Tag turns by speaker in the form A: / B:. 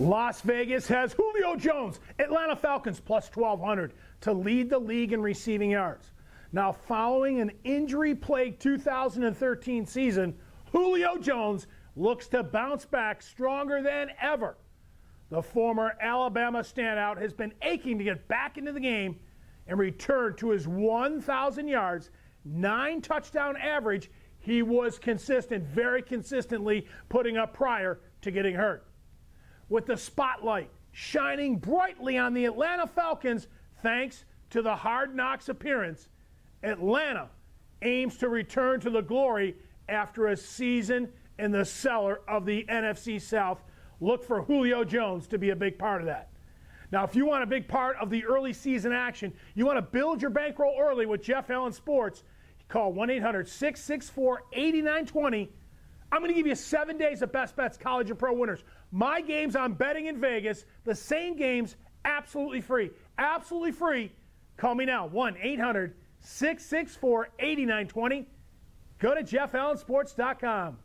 A: Las Vegas has Julio Jones, Atlanta Falcons plus 1,200 to lead the league in receiving yards. Now, following an injury plagued 2013 season, Julio Jones looks to bounce back stronger than ever. The former Alabama standout has been aching to get back into the game and return to his 1,000 yards, nine touchdown average he was consistent, very consistently putting up prior to getting hurt. With the spotlight shining brightly on the Atlanta Falcons thanks to the hard knocks appearance, Atlanta aims to return to the glory after a season in the cellar of the NFC South. Look for Julio Jones to be a big part of that. Now, if you want a big part of the early season action, you want to build your bankroll early with Jeff Allen Sports, call 1 800 664 8920. I'm going to give you seven days of best bets, college and pro winners. My games I'm betting in Vegas, the same games, absolutely free. Absolutely free. Call me now, 1 800 664 8920. Go to JeffAllenSports.com.